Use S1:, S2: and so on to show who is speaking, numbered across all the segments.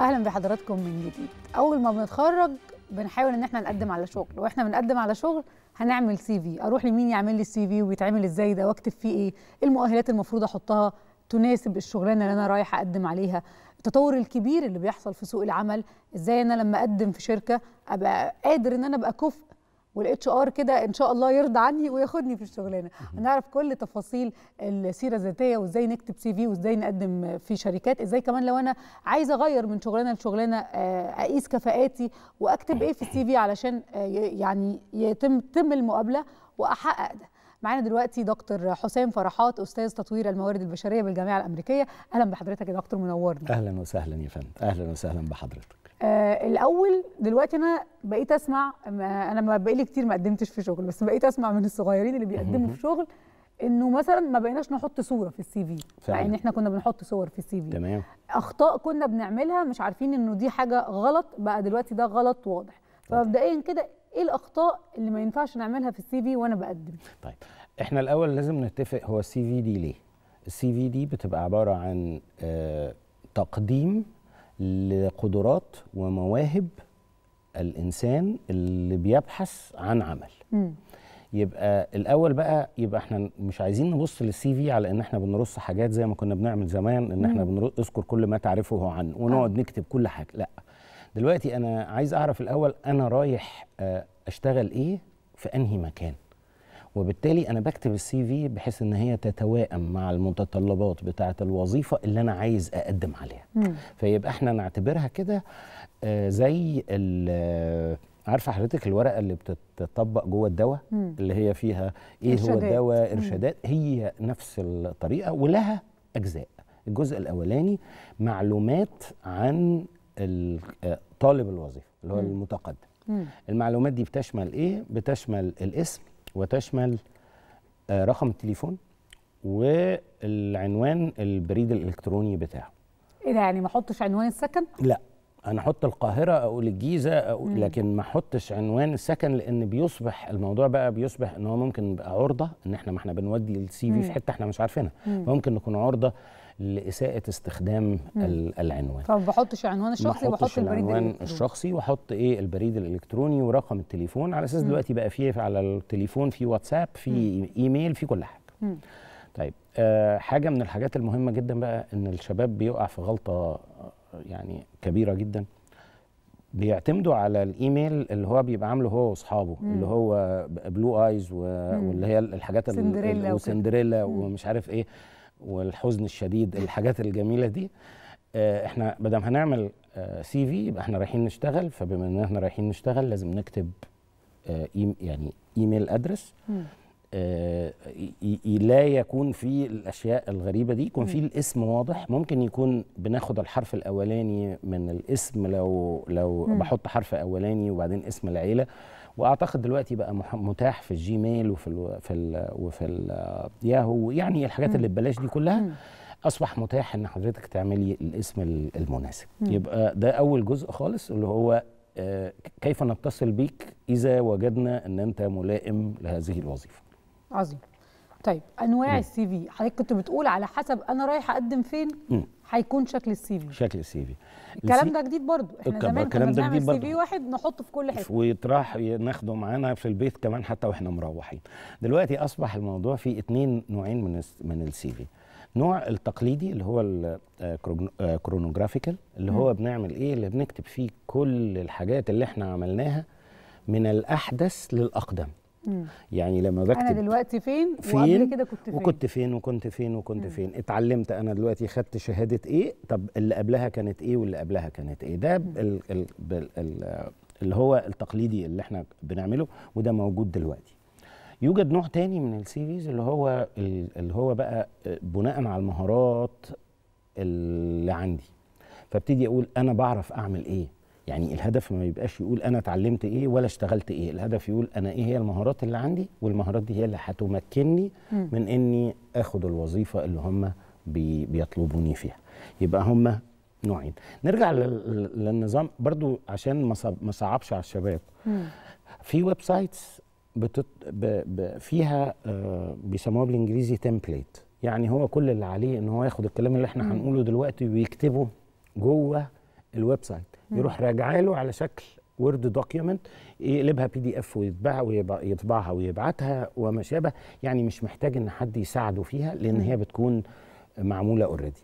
S1: أهلا بحضراتكم من جديد. أول ما بنتخرج بنحاول إن إحنا نقدم على شغل وإحنا بنقدم على شغل هنعمل CV أروح لمين يعمل لي ال CV وبيتعمل إزاي؟ ده وأكتب فيه إيه؟ إيه المؤهلات المفروض أحطها تناسب الشغلانة اللي أنا رايح أقدم عليها؟ التطور الكبير اللي بيحصل في سوق العمل إزاي أنا لما أقدم في شركة أبقى قادر إن أنا أبقى كفء وال HR كده إن شاء الله يرضى عني وياخدني في الشغلانه ونعرف كل تفاصيل السيرة الذاتية وإزاي نكتب CV وإزاي نقدم في شركات إزاي كمان لو أنا عايزة أغير من شغلانه لشغلانه أقيس كفاءاتي وأكتب إيه في السي في علشان يعني يتم تم المقابلة وأحقق ده. معانا دلوقتي دكتور حسام فرحات أستاذ تطوير الموارد البشرية بالجامعة الأمريكية. أهلا بحضرتك يا دكتور منورنا.
S2: أهلا وسهلا يا فندم. أهلا وسهلا بحضرتك.
S1: آه الأول دلوقتي أنا بقيت أسمع أنا ما بقالي كتير ما قدمتش في شغل بس بقيت أسمع من الصغيرين اللي بيقدموا في شغل إنه مثلا ما بقيناش نحط صورة في السي في يعني إحنا كنا بنحط صور في ال CV.
S2: تمام.
S1: أخطاء كنا بنعملها مش عارفين إنه دي حاجة غلط بقى دلوقتي ده غلط واضح. فمبدئيا كده إيه الأخطاء اللي ما ينفعش نعملها في ال CV وأنا بقدم؟
S2: طيب إحنا الأول لازم نتفق هو ال CV دي ليه. ال CV دي بتبقى عبارة عن آه تقديم لقدرات ومواهب الإنسان اللي بيبحث عن عمل. م. يبقى الأول بقى يبقى إحنا مش عايزين نبص للسي في على إن إحنا بنرص حاجات زي ما كنا بنعمل زمان إن إحنا بنذكر كل ما تعرفه عنه ونقعد نكتب كل حاجة. لا. دلوقتي أنا عايز أعرف الأول أنا رايح أشتغل إيه في أنهي مكان. وبالتالي أنا بكتب السي في بحيث إن هي تتوائم مع المتطلبات بتاعة الوظيفة اللي أنا عايز أقدم عليها. مم. فيبقى إحنا نعتبرها كده آه زي عارفة حضرتك الورقة اللي بتطبق جوه الدواء؟ اللي هي فيها إيه إرشادات. هو الدواء إرشادات. هي نفس الطريقة ولها أجزاء. الجزء الأولاني معلومات عن طالب الوظيفة اللي هو. المتقدم. المعلومات دي بتشمل إيه؟ بتشمل الاسم وتشمل آه رقم التليفون والعنوان البريد الإلكتروني بتاعه.
S1: إيه ده يعني ما أحطش عنوان السكن؟
S2: لا أنا أحط القاهرة أقول الجيزة أقول مم. لكن ما أحطش عنوان السكن لأن بيصبح الموضوع بقى بيصبح إن هو ممكن يبقى عرضة إن إحنا ما إحنا بنودي السي في في حتة إحنا مش عارفينها. ممكن نكون عرضة لإساءة استخدام مم. العنوان.
S1: فما بحطش عنوان الشخصي
S2: وبحط البريد العنوان الشخصي وأحط إيه؟ البريد الإلكتروني ورقم التليفون. على أساس دلوقتي بقى فيه على التليفون في واتساب في مم. إيميل في كل حاجة. مم. طيب آه حاجة من الحاجات المهمة جدا بقى إن الشباب بيقع في غلطة يعني كبيرة جدا. بيعتمدوا على الإيميل اللي هو بيبقى عامله هو وأصحابه اللي هو blue eyes واللي هي الحاجات
S1: سندريلا
S2: وسندريلا ومش عارف إيه. والحزن الشديد الحاجات الجميلة دي آه إحنا بدل هنعمل آه CV يبقى إحنا رايحين نشتغل فبما إن إحنا رايحين نشتغل لازم نكتب آه يعني email address. لا يكون فيه الأشياء الغريبة دي يكون فيه الاسم واضح. ممكن يكون بناخد الحرف الأولاني من الاسم لو لو. بحط حرف أولاني وبعدين اسم العيلة. وأعتقد دلوقتي بقى متاح في ال Gmail وفي ال في ال وفي الياهو يعني الحاجات اللي ببلاش دي كلها. أصبح متاح إن حضرتك تعملي الاسم المناسب. يبقى ده أول جزء خالص اللي هو آه كيف نتصل بيك إذا وجدنا أن أنت ملائم لهذه الوظيفة
S1: عظيم طيب أنواع ال CV. حضرتك كنت بتقول على حسب أنا رايح أقدم فين هيكون شكل السي في.
S2: شكل السي في.
S1: الكلام ده جديد برضو. إحنا زمان كنا بنعمل CV واحد نحطه في كل حتة.
S2: ويطرح ناخده معانا في البيت كمان حتى وإحنا مروحين. دلوقتي أصبح الموضوع في اتنين نوعين من من ال CV. نوع التقليدي اللي هو ال chronographical اللي هو بنعمل إيه؟ اللي بنكتب فيه كل الحاجات اللي إحنا عملناها من الأحدث للأقدم. مم. يعني لما بكتب
S1: أنا دلوقتي فين, فين؟ وقبل كده كنت فين؟
S2: وكنت فين؟ وكنت فين؟ وكنت مم. فين؟ اتعلمت أنا دلوقتي خدت شهادة إيه؟ طب اللي قبلها كانت إيه واللي قبلها كانت إيه؟ ده ال ال ال اللي هو التقليدي اللي إحنا بنعمله وده موجود دلوقتي. يوجد نوع تاني من ال CVs اللي هو اللي هو بقى بناء على المهارات اللي عندي. فابتدي أقول أنا بعرف أعمل إيه؟ يعني الهدف ما يبقاش يقول أنا اتعلمت إيه ولا اشتغلت إيه. الهدف يقول أنا إيه هي المهارات اللي عندي والمهارات دي هي اللي هتمكنني من إني آخد الوظيفة اللي هم بي بيطلبوني فيها. يبقى هم نوعين. نرجع للنظام برضو عشان ما صعبش على الشباب. في websites بتت ب ب فيها آه بيسموها بالإنجليزي template يعني هو كل اللي عليه إن هو ياخد الكلام اللي إحنا هنقوله دلوقتي ويكتبه جوه ال website يروح راجع له على شكل Word document يقلبها PDF ويتباع ويطبعها ويبعتها وما شابه. يعني مش محتاج إن حد يساعده فيها لأن هي بتكون معمولة already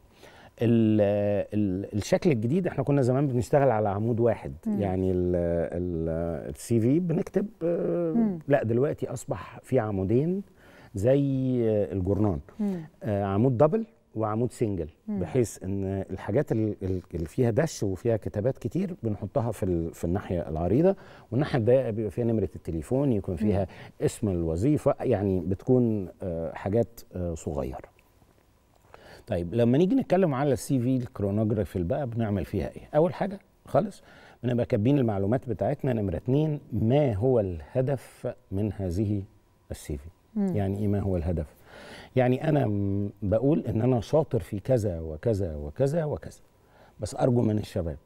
S2: الشكل الجديد إحنا كنا زمان بنشتغل على عمود واحد. مم. يعني ال CV بنكتب آه لا دلوقتي أصبح في عمودين زي الجورنان. آه عمود double وعمود single. بحيث إن الحاجات اللي فيها دوشة وفيها كتابات كتير بنحطها في في الناحية العريضة. والناحية الضيقة بيبقى فيها نمرة التليفون يكون فيها. اسم الوظيفة يعني بتكون آه حاجات آه صغيرة. طيب لما نيجي نتكلم على ال CV ال chronography بقى بنعمل فيها إيه؟ أول حاجة خالص بنبقى كاتبين المعلومات بتاعتنا نمرة اتنين ما هو الهدف من هذه ال CV؟ يعني إيه ما هو الهدف؟ يعني أنا بقول إن أنا شاطر في كذا وكذا وكذا وكذا. بس أرجو من الشباب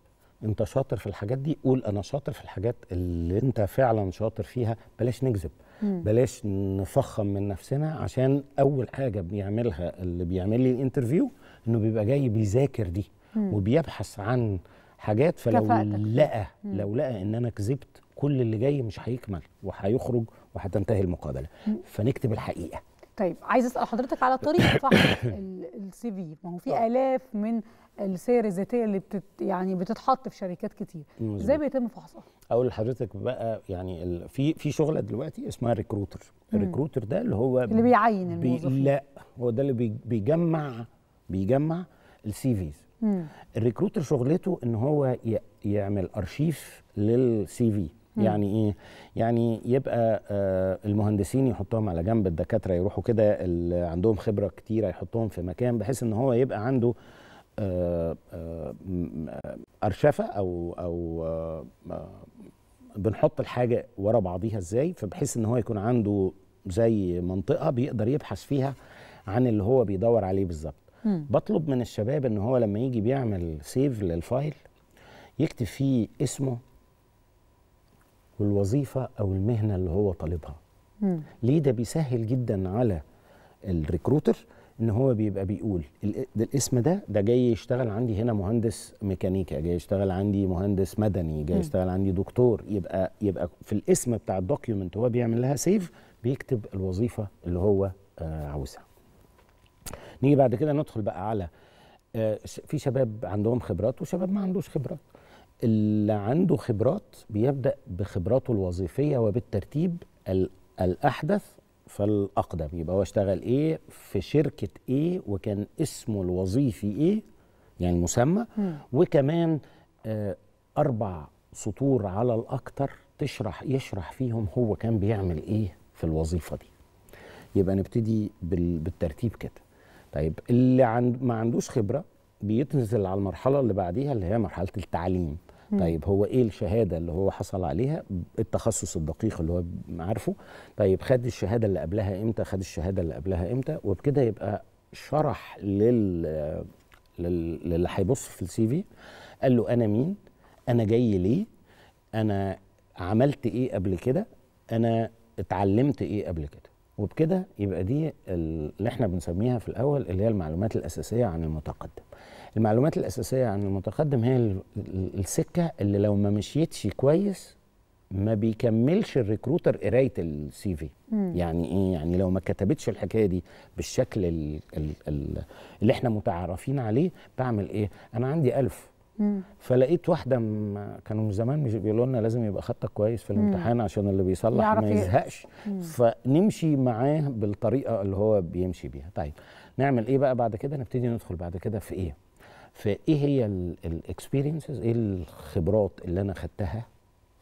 S2: أنت شاطر في الحاجات دي قول أنا شاطر في الحاجات اللي أنت فعلا شاطر فيها بلاش نكذب. بلاش نفخم من نفسنا عشان أول حاجة بيعملها اللي بيعمل لي ال interview إنه بيبقى جاي بيذاكر دي. وبيبحث عن حاجات. فلو لقى لو لقى إن أنا كذبت كل اللي جاي مش هيكمل وهيخرج وهتنتهي المقابلة. فنكتب الحقيقة.
S1: طيب عايز أسأل حضرتك على طريقة فحص ال CV ما هو في آلاف من السير الذاتيه اللي بتت يعني بتتحط في شركات كتير. إزاي بيتم فحصها؟
S2: أقول لحضرتك بقى يعني ال... في في شغلة دلوقتي اسمها recruiter ال recruiter ده اللي هو
S1: اللي بيعين الموظفين.
S2: بي... لا هو ده اللي بي... بيجمع بيجمع ال CVs ال recruiter شغلته إن هو ي... يعمل ارشيف لل CV يعني إيه؟ يعني يبقى آه المهندسين يحطهم على جنب الدكاترة يروحوا كده اللي عندهم خبرة كتيرة يحطهم في مكان بحيث إن هو يبقى عنده آه آه أرشفة أو أو آه بنحط الحاجة ورا بعضيها إزاي فبحيث إن هو يكون عنده زي منطقة بيقدر يبحث فيها عن اللي هو بيدور عليه بالظبط. بطلب من الشباب إن هو لما يجي بيعمل save لل file يكتب فيه اسمه والوظيفة أو المهنة اللي هو طالبها. مم. ليه ده بيسهل جدا على ال recruiter إن هو بيبقى بيقول الاسم ده ده جاي يشتغل عندي هنا مهندس ميكانيكا جاي يشتغل عندي مهندس مدني جاي يشتغل عندي دكتور. يبقى يبقى في الاسم بتاع ال document هو بيعمل لها save بيكتب الوظيفة اللي هو آه عاوزها. نيجي بعد كده ندخل بقى على آه في شباب عندهم خبرات وشباب ما عندوش خبرات. اللي عنده خبرات بيبدأ بخبراته الوظيفية وبالترتيب الأحدث فالاقدم يبقى هو اشتغل إيه؟ في شركة إيه؟ وكان اسمه الوظيفي إيه؟ يعني مسمى. وكمان آه أربع سطور على الاكثر تشرح يشرح فيهم هو كان بيعمل إيه في الوظيفة دي. يبقى نبتدي بالترتيب كده. طيب اللي عند ما عندوش خبرة بيتنزل على المرحلة اللي بعديها اللي هي مرحلة التعليم. طيب هو إيه الشهادة اللي هو حصل عليها؟ التخصص الدقيق اللي هو عارفه. طيب خد الشهادة اللي قبلها إمتى؟ خد الشهادة اللي قبلها إمتى؟ وبكده يبقى شرح لل لل للي هيبص في ال CV قال له أنا مين؟ أنا جاي ليه؟ أنا عملت إيه قبل كده؟ أنا اتعلمت إيه قبل كده؟ وبكده يبقى دي اللي إحنا بنسميها في الأول اللي هي المعلومات الأساسية عن المتقدم. المعلومات الأساسية عن المتقدم هي السكة اللي لو ما مشيتش كويس ما بيكملش ال recruiter قراية ال CV يعني إيه؟ يعني لو ما كتبتش الحكاية دي بالشكل ال ال ال اللي إحنا متعارفين عليه بعمل إيه؟ أنا عندي ألف مم. فلقيت واحدة كانوا من زمان بيقولوا لنا لازم يبقى خطك كويس في الامتحان عشان اللي بيصلح ما يزهقش. فنمشي معاه بالطريقة اللي هو بيمشي بيها. طيب نعمل إيه بقى بعد كده؟ نبتدي ندخل بعد كده في إيه؟ في إيه هي الاكسبيرينسز إيه الخبرات اللي أنا خدتها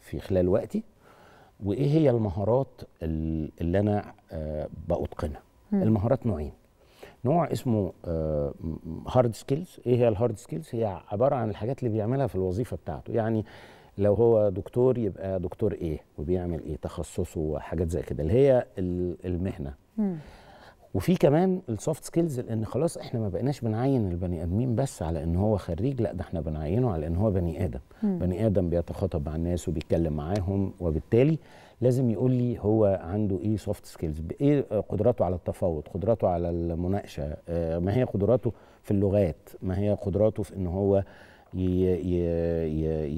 S2: في خلال وقتي؟ وإيه هي المهارات اللي أنا آه بأتقنها؟ المهارات نوعين. نوع اسمه hard skills إيه هي ال hard skills هي عبارة عن الحاجات اللي بيعملها في الوظيفة بتاعته. يعني لو هو دكتور يبقى دكتور إيه وبيعمل إيه؟ تخصصه وحاجات زي كده اللي هي المهنة. وفي كمان ال soft skills لأن خلاص إحنا ما بقيناش بنعين البني آدمين بس على إن هو خريج لأ ده إحنا بنعينه على إن هو بني آدم. م. بني آدم بيتخاطب مع الناس وبيتكلم معاهم وبالتالي لازم يقول لي هو عنده إيه soft skills إيه قدراته على التفاوض؟ قدراته على المناقشة؟ ما هي قدراته في اللغات؟ ما هي قدراته في إن هو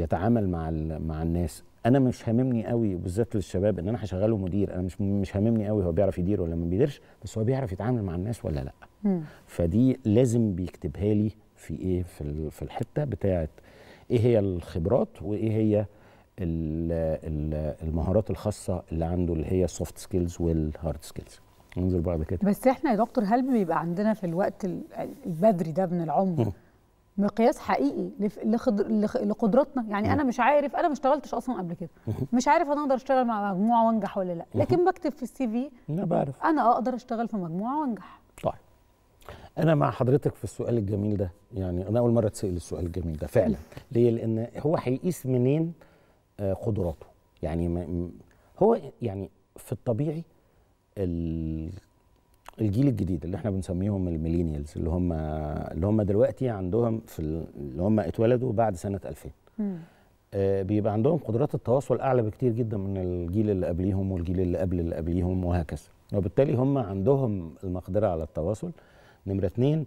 S2: يتعامل مع مع الناس؟ أنا مش هاممني قوي بالذات للشباب إن أنا هشغله مدير أنا مش مش هاممني قوي هو بيعرف يدير ولا ما بيديرش بس هو بيعرف يتعامل مع الناس ولا لأ
S1: مم.
S2: فدي لازم بيكتبها لي في إيه في في الحتة بتاعه إيه هي الخبرات وإيه هي ال- ال- المهارات الخاصة اللي عنده اللي هي ال soft skills وال hard skills ننزل بعد كده
S1: بس إحنا يا دكتور هل بيبقى عندنا في الوقت ال- البدري ده من العمر. مقياس حقيقي لقدراتنا. يعني أنا مش عارف أنا ما اشتغلتش أصلا قبل كده. مش عارف أنا أقدر أشتغل مع مجموعة وأنجح ولا لأ. لكن بكتب في ال CV
S2: أنا بعرف.
S1: أنا أقدر أشتغل في مجموعة وأنجح.
S2: طيب. أنا مع حضرتك في السؤال الجميل ده. يعني أنا أول مرة أتسأل السؤال الجميل ده فعلا. ليه؟ لأن هو هيقيس منين آه، قدراته. يعني هو يعني في الطبيعي ال- الجيل الجديد اللي إحنا بنسميهم الميلينيالز اللي هم اللي هم دلوقتي عندهم في ال- اللي هم اتولدوا بعد سنة 2000
S1: مم.
S2: آه، بيبقى عندهم قدرات التواصل أعلى بكتير جدا من الجيل اللي قبليهم والجيل اللي قبل اللي قبليهم وهكذا وبالتالي هم عندهم المقدرة على التواصل نمرة اتنين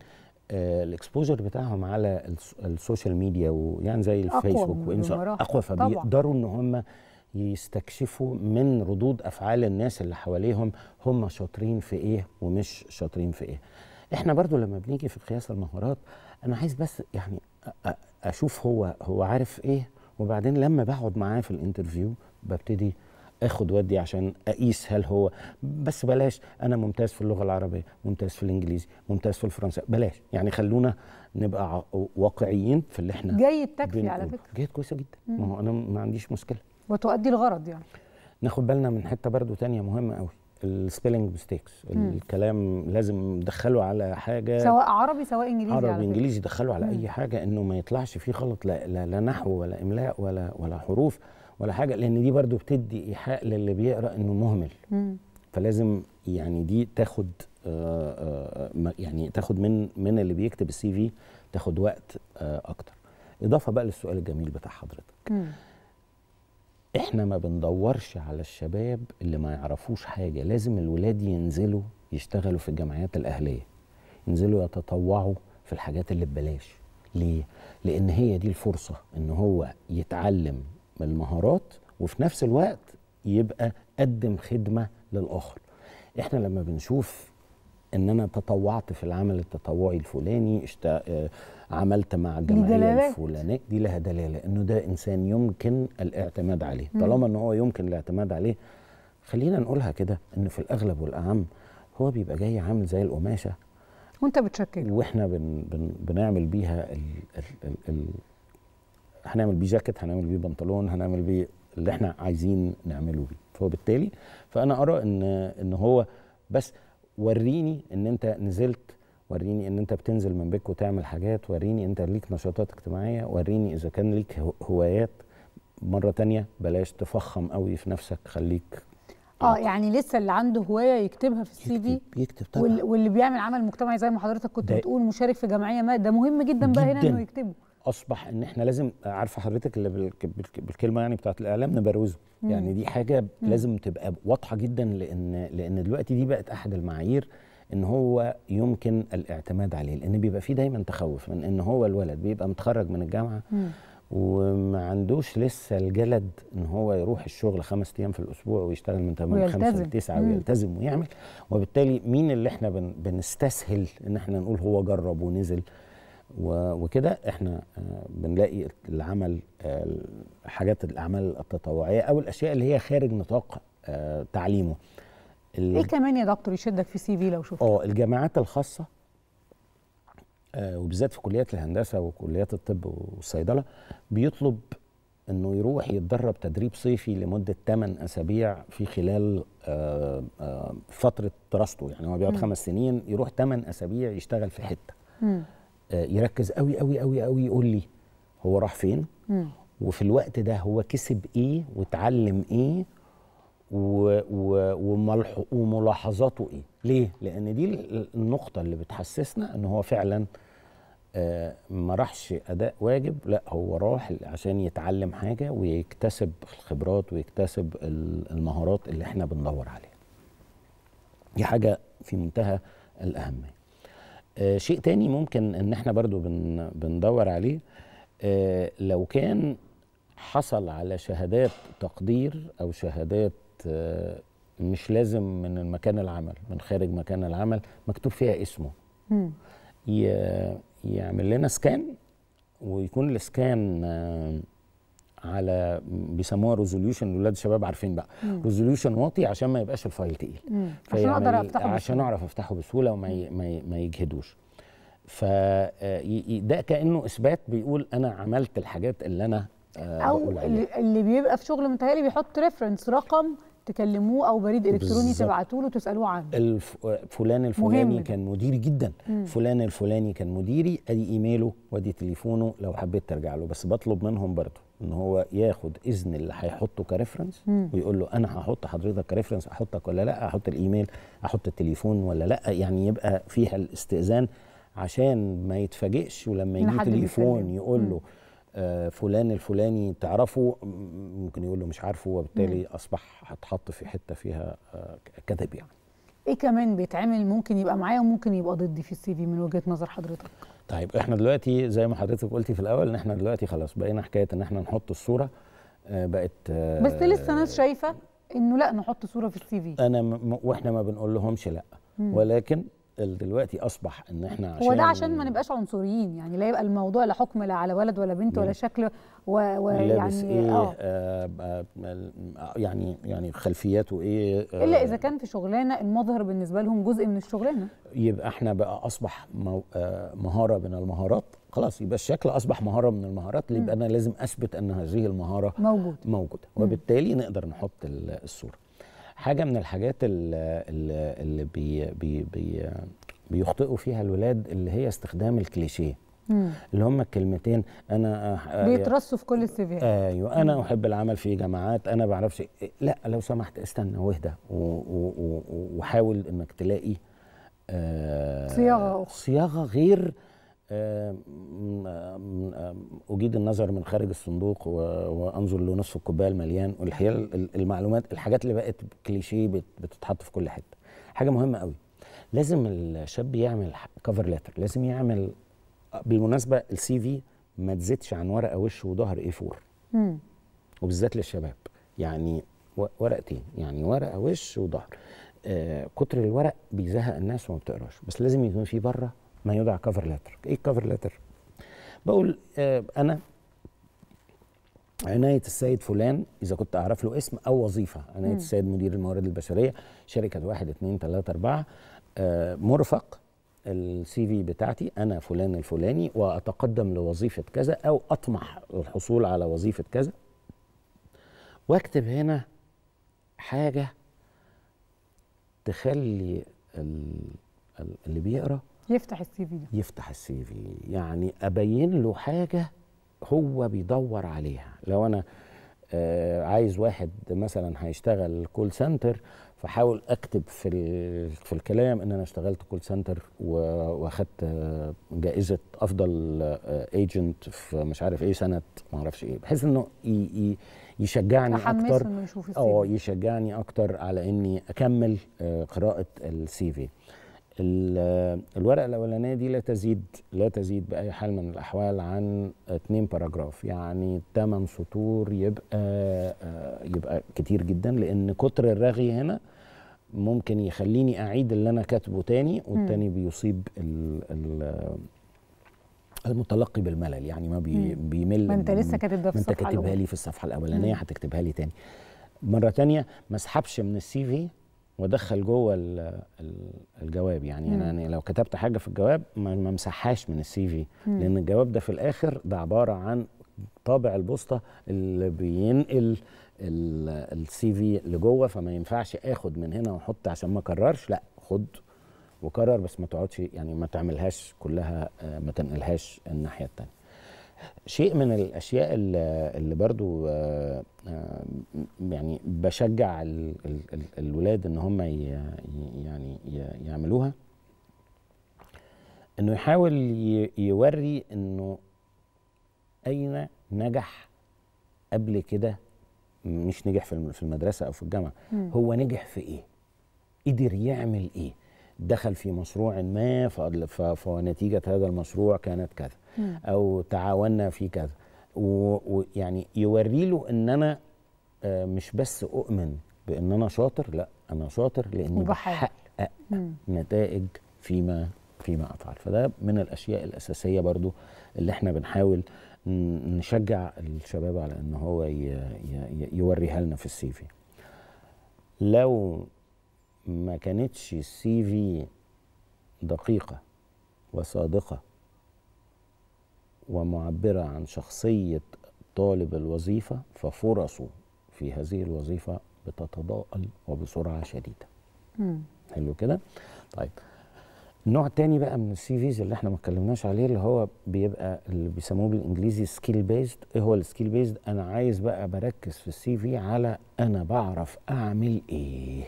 S2: آه ال exposure بتاعهم على الس- ال social media ويعني زي الفيسبوك و
S1: Insta
S2: بمراحل.
S1: أقوى.
S2: فبيقدروا إن هم يستكشفوا من ردود أفعال الناس اللي حواليهم هم شاطرين في إيه ومش شاطرين في إيه. إحنا برضو لما بنيجي في قياس المهارات أنا عايز بس يعني أشوف هو هو عارف إيه وبعدين لما بقعد معاه في ال interview ببتدي آخد ودي عشان أقيس هل هو بس بلاش أنا ممتاز في اللغة العربية ممتاز في الإنجليزي ممتاز في الفرنسي بلاش. يعني خلونا نبقى واقعيين في اللي إحنا
S1: جيد تكفي على. فكرة.
S2: جيد كويسة جدا. ما هو أنا ما عنديش مشكلة.
S1: وتؤدي الغرض يعني.
S2: ناخد بالنا من حتة برضو تانية مهمة قوي ال spelling mistakes الكلام لازم ندخله على حاجة
S1: سواء عربي سواء إنجليزي
S2: عربي. إنجليزي دخله على أي حاجة إنه ما يطلعش فيه غلط لا, لا, لا نحو ولا إملاء ولا ولا حروف ولا حاجة لأن دي برضو بتدي إيحاء للي بيقرأ إنه مهمل.
S1: مم.
S2: فلازم يعني دي تاخد آه، آه، ما- يعني تاخد من من اللي بيكتب السي في تاخد وقت آه، أكتر. إضافة بقى للسؤال الجميل بتاع حضرتك.
S1: مم.
S2: إحنا ما بندورش على الشباب اللي ما يعرفوش حاجة. لازم الولاد ينزلوا يشتغلوا في الجمعيات الأهلية. ينزلوا يتطوعوا في الحاجات اللي ببلاش. ليه؟ لأن هي دي الفرصة إن هو يتعلم المهارات وفي نفس الوقت يبقى قدم خدمة للآخر. إحنا لما بنشوف إن أنا تطوعت في العمل التطوعي الفلاني اشت... آه، عملت مع الجمعيه. الفلانية. دي لها دلالة إنه ده إنسان يمكن الاعتماد عليه. طالما ان هو يمكن الاعتماد عليه خلينا نقولها كده إن في الأغلب والأعم هو بيبقى جاي عامل زي القماشة.
S1: وأنت بتشكله
S2: وإحنا بن بن بنعمل بيها ال ال ال ال هنعمل بيه جاكيت هنعمل بيه بنطلون هنعمل بيه اللي إحنا عايزين نعمله بيه. فهو بالتالي فأنا أرى ان إن هو بس وريني إن أنت نزلت وريني إن أنت بتنزل من بيتك وتعمل حاجات وريني أنت ليك نشاطات اجتماعية وريني إذا كان ليك هو- هوايات. مرة تانية بلاش تفخم قوي في نفسك خليك
S1: آه يعني لسه اللي عنده هواية يكتبها في السي في
S2: يكتب, يكتب طبعا.
S1: وال- واللي بيعمل عمل مجتمعي زي ما حضرتك كنت بتقول مشارك في جمعية ما ده مهم جدا بقى هنا
S2: جداً.
S1: انه يكتبه.
S2: أصبح إن إحنا لازم عارفة حضرتك اللي بالك- بالك- بالكلمة يعني بتاعت الإعلام نبروزه يعني دي حاجة لازم تبقى واضحة جدا لأن لأن دلوقتي دي بقت أحد المعايير إن هو يمكن الاعتماد عليه لأن بيبقى فيه دايما تخوف من إن هو الولد بيبقى متخرج من الجامعة وما عندوش لسه الجلد إن هو يروح الشغل خمس أيام في الأسبوع ويشتغل من 8 ل 5
S1: ويلتزم.
S2: ل 9
S1: مم.
S2: ويلتزم ويعمل. وبالتالي مين اللي إحنا بن بنستسهل إن إحنا نقول هو جرب ونزل؟ وكده إحنا آه، بنلاقي العمل آه، حاجات الأعمال التطوعية أو الأشياء اللي هي خارج نطاق آه، تعليمه.
S1: إيه كمان يا دكتور يشدك في سي في لو شفت
S2: آه الجامعات الخاصة وبالذات في كليات الهندسة وكليات الطب والصيدلة بيطلب إنه يروح يتدرب تدريب صيفي لمدة 8 أسابيع في خلال فترة دراسته. يعني هو بيقعد خمس سنين يروح 8 أسابيع يشتغل في حتة. يركز قوي قوي قوي قوي يقول لي هو راح فين؟
S1: مم.
S2: وفي الوقت ده هو كسب إيه واتعلم إيه و و وملح وملاحظاته إيه. ليه؟ لأن دي ال- النقطة اللي بتحسسنا إن هو فعلا آه ما راحش أداء واجب لا هو راح عشان يتعلم حاجة ويكتسب الخبرات ويكتسب ال- المهارات اللي إحنا بندور عليها. دي حاجة في منتهى الأهمية. آه شيء تاني ممكن إن إحنا برضو بن بندور عليه آه لو كان حصل على شهادات تقدير أو شهادات آه مش لازم من مكان العمل من خارج مكان العمل مكتوب فيها اسمه
S1: مم.
S2: يعمل لنا scan ويكون ال scan آه، على بيسموها resolution الاولاد الشباب عارفين بقى. resolution واطي عشان ما يبقاش ال file
S1: تقيل. عشان
S2: أقدر
S1: أفتحه
S2: عشان. أعرف أفتحه بسهولة وما ي... ما, يجهدوش ف آه، ده كأنه إثبات بيقول أنا عملت الحاجات اللي أنا آه، أو
S1: اللي, بيبقى في شغل متهيألي بيحط reference رقم تكلموه أو بريد
S2: إلكتروني.
S1: تبعتوه له تسألوه عنه
S2: الف... فلان الفلاني
S1: مهم.
S2: كان مديري جدا
S1: مم.
S2: فلان الفلاني كان مديري أدي إيميله وأدي تليفونه لو حبيت ترجع له بس بطلب منهم برضه إن هو ياخد إذن اللي هيحطه ك
S1: reference.
S2: ويقول له أنا هحط حضرتك ك reference أحطك ولا لأ؟ أحط الإيميل أحط التليفون ولا لأ؟ يعني يبقى فيها الاستئذان عشان ما يتفاجئش ولما يجي تليفون. يقول. له آه فلان الفلاني تعرفه؟ ممكن يقول له مش عارفه وبالتالي أصبح هتحط في حتة فيها آه كذب يعني.
S1: إيه كمان بيتعمل؟ ممكن يبقى معايا وممكن يبقى ضدي في السي في من وجهة نظر حضرتك.
S2: طيب إحنا دلوقتي زي ما حضرتك قلتي في الأول إن إحنا دلوقتي خلاص بقينا حكاية إن إحنا نحط الصورة آه، بقت آه،
S1: بس لسه ناس شايفة إنه لأ نحط صورة في السي في
S2: أنا م- وإحنا ما بنقول لهمش لا. ولكن دلوقتي أصبح إن إحنا عشان
S1: هو ده عشان ما نبقاش عنصريين يعني لا يبقى الموضوع لا حكم لا على ولد ولا بنت ولا. شكل ويعني
S2: آه. آه آه يعني يعني خلفياته إيه آه،
S1: إلا إذا كان في شغلانة المظهر بالنسبة لهم جزء من الشغلانة.
S2: يبقى إحنا بقى أصبح مو آه مهارة من المهارات. خلاص يبقى الشكل أصبح مهارة من المهارات. يبقى أنا لازم أثبت إن هذه المهارة
S1: موجود.
S2: موجودة.
S1: مم.
S2: وبالتالي نقدر نحط ال- الصورة. حاجة من الحاجات ال- ال- اللي بي بي بي بيخطئوا فيها الولاد اللي هي استخدام الكليشيه
S1: مم.
S2: اللي هم الكلمتين أنا آه،
S1: بيترصوا في كل السي فيهات
S2: أيوه أنا أحب العمل في جماعات أنا بعرفش لا لو سمحت استنى واهدى وحاول إنك تلاقي آه
S1: صياغة أخرى.
S2: صياغة غير آه، آه، أجيد النظر من خارج الصندوق وأنظر لنصف الكوباية المليان والحقيقة ال- المعلومات الحاجات اللي بقت كليشيه بت- بتتحط في كل حتة. حاجة مهمة قوي. لازم الشاب يعمل كفر ليتر لازم يعمل بالمناسبة السي في ما تزيدش عن ورقة وش وظهر اي 4
S1: مم.
S2: وبالذات للشباب. يعني ورقتين. يعني ورقة وش وظهر. آه كتر الورق بيزهق الناس وما بتقراش. بس لازم يكون في بره ما يدعى كفر لتر إيه الكفر لتر بقول آه أنا عناية السيد فلان إذا كنت أعرف له اسم أو وظيفة. عناية
S1: مم.
S2: السيد مدير الموارد البشرية شركة واحد اتنين تلاتة أربعة. آه مرفق السي في بتاعتي أنا فلان الفلاني وأتقدم لوظيفة كذا أو أطمح للحصول على وظيفة كذا. واكتب هنا حاجة تخلي ال- ال- اللي بيقرأ
S1: يفتح السي في ده.
S2: يفتح السي في. يعني أبين له حاجة هو بيدور عليها. لو أنا آه عايز واحد مثلا هيشتغل call center فحاول أكتب في في الكلام إن أنا اشتغلت call center وأخدت آه، جائزة أفضل agent في مش عارف إيه سنة ما أعرفش إيه. بحيث إنه يشجعني
S1: أكتر. آه
S2: يشجعني أكتر على إني أكمل آه، قراءة ال CV الورقة الأولانية دي لا تزيد لا تزيد بأي حال من الأحوال عن اتنين paragraph يعني 8 سطور يبقى آه، يبقى كتير جدا لأن كتر الرغي هنا ممكن يخليني أعيد اللي أنا كاتبه تاني والتاني بيصيب ال ال المتلقي بالملل يعني ما بي. بيمل
S1: ما أنت لسه كاتب ده في
S2: ما أنت
S1: الصفحة
S2: كاتبها. لي في الصفحة
S1: الأولانية.
S2: هتكتبها لي تاني مرة تانية ما اسحبش من ال CV وادخل جوه ال- ال- الجواب. يعني
S1: مم.
S2: يعني لو كتبت حاجة في الجواب ما امسحهاش من ال
S1: CV.
S2: لأن الجواب ده في الآخر ده عبارة عن طابع البوسطة اللي بينقل السي في لجوه. فما ينفعش آخد من هنا وأحط عشان ما اكررش لأ خد وكرر بس ما تقعدش يعني ما تعملهاش كلها آه، ما تنقلهاش الناحية التانية. شيء من الأشياء اللي, اللي برضو آه، آه، يعني بشجع ال- ال- ال- الولاد إن هم يعني يعملوها إنه يحاول يوري إنه أين نجح قبل كده مش نجح في الم- في المدرسة أو في
S1: الجامعة.
S2: هو نجح في إيه قدر يعمل إيه دخل في مشروع ما فنتيجة هذا المشروع كانت كذا. أو تعاوننا في كذا ويعني يوري له إن أنا آه، مش بس أؤمن بإن أنا شاطر لأ أنا شاطر
S1: لإني.
S2: بحقق. نتائج فيما فيما أفعل فده من الأشياء الأساسية برضو اللي إحنا بنحاول نشجع الشباب على إن هو يوريها لنا في السي في لو ما كانتش السي في دقيقة وصادقة ومعبرة عن شخصية طالب الوظيفة ففرصه في هذه الوظيفة بتتضاءل وبسرعة شديدة.
S1: مم.
S2: حلو كده؟ طيب النوع التاني بقى من ال CVs اللي إحنا ما اتكلمناش عليه اللي هو بيبقى اللي بيسموه بالإنجليزي skill based إيه هو ال skill based أنا عايز بقى بركز في ال CV على أنا بعرف أعمل إيه.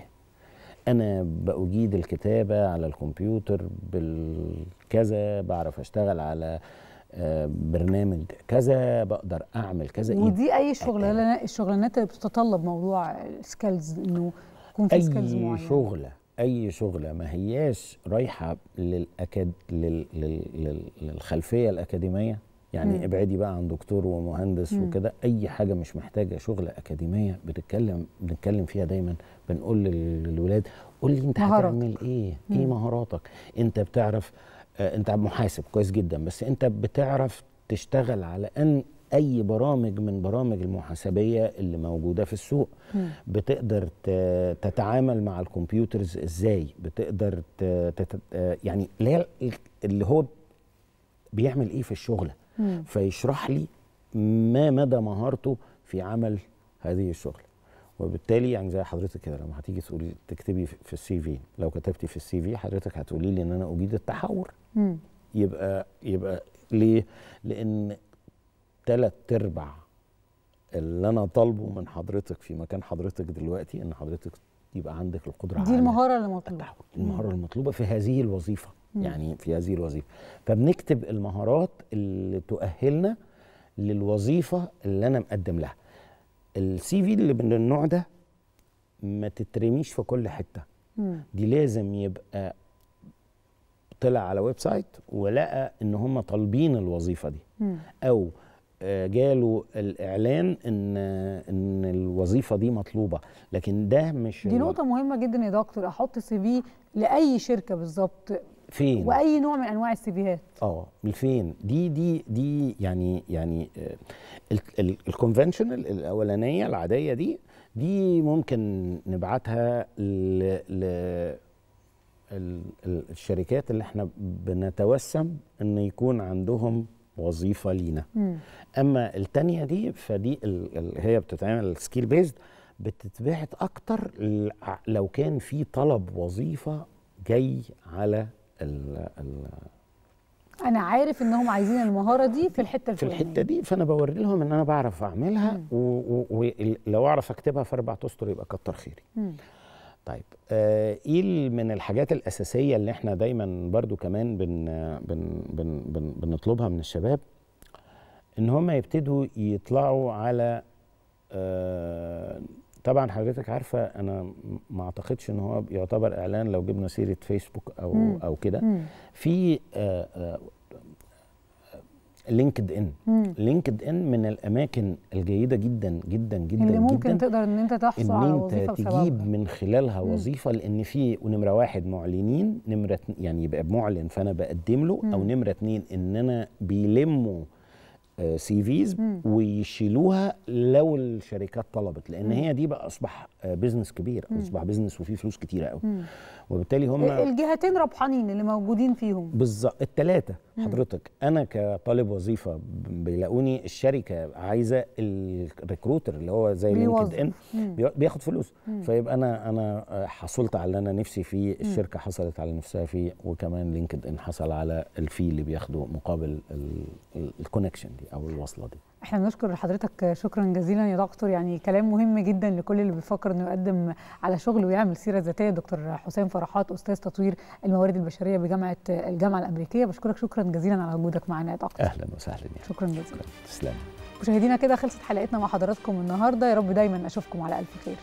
S2: أنا بأجيد الكتابة على الكمبيوتر بالكذا بعرف أشتغل على آه، برنامج كذا بقدر أعمل كذا
S1: ودي أي شغلانه الشغلانات اللي بتتطلب موضوع ال skills إنه يكون في skills
S2: أي
S1: معينة
S2: شغلة أي شغلة ما هياش رايحة للأكاد... لل... لل... لل... للخلفية الأكاديمية يعني
S1: مم.
S2: ابعدي بقى عن دكتور ومهندس
S1: مم.
S2: وكده أي حاجة مش محتاجة شغل أكاديمية بنتكلم بنتكلم فيها دايما بنقول لل- للولاد قول لي
S1: أنت.
S2: هتعمل إيه إيه
S1: مم.
S2: مهاراتك أنت بتعرف آه انت محاسب كويس جدا بس انت بتعرف تشتغل على ان اي برامج من برامج المحاسبية اللي موجودة في السوق. بتقدر تتعامل مع ال computers إزاي بتقدر. تت... آه، يعني اللي هو بيعمل إيه في الشغله. فيشرح لي ما مدى مهارته في عمل هذه الشغله وبالتالي يعني زي حضرتك كده لما هتيجي تقولي تكتبي في ال CV لو كتبتي في ال CV حضرتك هتقولي لي إن أنا أجيد التحاور.
S1: مم.
S2: يبقى يبقى ليه؟ لأن ثلاث أرباع اللي أنا طالبه من حضرتك في مكان حضرتك دلوقتي إن حضرتك يبقى عندك القدرة
S1: دي
S2: على
S1: المهارة اللي مطلوبة.
S2: التحول المهارة المطلوبة في هذه الوظيفة.
S1: مم.
S2: يعني في هذه الوظيفة. فبنكتب المهارات اللي تؤهلنا للوظيفة اللي أنا مقدم لها. السي في اللي من النوع ده ما تترميش في كل حتة
S1: مم.
S2: دي لازم يبقى طلع على website ولقى إن هم طالبين الوظيفة دي
S1: مم.
S2: أو آه، جاله الإعلان إن إن الوظيفة دي مطلوبة لكن ده مش
S1: دي نقطة مهمة جدا يا دكتور أحط CV لأي شركة بالظبط
S2: فين؟
S1: وأي نوع من أنواع ال CV
S2: هات آه فين؟ دي دي دي يعني يعني ال conventional الأولانية العادية دي دي ممكن نبعتها ل ل ال- ال- الشركات اللي إحنا بنتوسم إن يكون عندهم وظيفة لينا.
S1: مم.
S2: أما التانية دي فدي ال- ال- هي بتتعمل skill based بتتبعت أكتر لو كان في طلب وظيفة جاي على ال ال
S1: أنا عارف إنهم عايزين المهارة دي في الحتة
S2: في
S1: الفلانية.
S2: الحتة دي فأنا بوري لهم إن أنا بعرف أعملها ولو أعرف أكتبها في أربع اسطر يبقى كتر خيري.
S1: مم.
S2: طيب إيه من الحاجات الأساسية اللي إحنا دايما برضو كمان بن بن بن بن بنطلبها من الشباب إن هم يبتدوا يطلعوا على آه، طبعا حضرتك عارفة أنا ما أعتقدش إن هو يعتبر إعلان لو جبنا سيرة فيسبوك أو
S1: مم.
S2: أو كده. في آه، آه، LinkedIn
S1: مم.
S2: LinkedIn من الأماكن الجيدة جدا جدا جدا
S1: اللي ممكن
S2: جدا
S1: تقدر إن أنت تحصل على
S2: أنت
S1: وظيفة
S2: تجيب
S1: بسببها
S2: من خلالها
S1: مم.
S2: وظيفة لأن في نمره واحد معلنين نمرة يعني يبقى معلن فأنا بقدم له أو
S1: مم.
S2: نمرة اتنين إن أنا بيلموا CVs
S1: مم.
S2: ويشيلوها لو الشركات طلبت
S1: لأن.
S2: هي دي بقى أصبح business كبير
S1: مم.
S2: أصبح business وفيه فلوس كتيرة قوي. وبالتالي هم
S1: الجهتين ربحانين اللي موجودين فيهم
S2: بالظبط الثلاثه. حضرتك أنا كطالب وظيفة بيلاقوني الشركة عايزة ال recruiter اللي هو زي LinkedIn بياخد فلوس
S1: مم.
S2: فيبقى أنا أنا حصلت على اللي أنا نفسي فيه الشركة حصلت على نفسها فيه وكمان LinkedIn حصل على ال fee اللي بياخده مقابل ال connection دي أو الوصلة دي
S1: إحنا بنشكر حضرتك شكرا جزيلا يا دكتور. يعني كلام مهم جدا لكل اللي بيفكر إنه يقدم على شغل ويعمل سيرة ذاتية. دكتور حسام فرحات أستاذ تطوير الموارد البشرية بجامعة الجامعة الأمريكية. بشكرك شكرا جزيلا على وجودك معنا يا دكتور.
S2: أهلا وسهلا يعني.
S1: شكرا جزيلا.
S2: تسلم.
S1: مشاهدينا كده خلصت حلقتنا مع حضراتكم النهارده. يا رب دايما أشوفكم على ألف خير.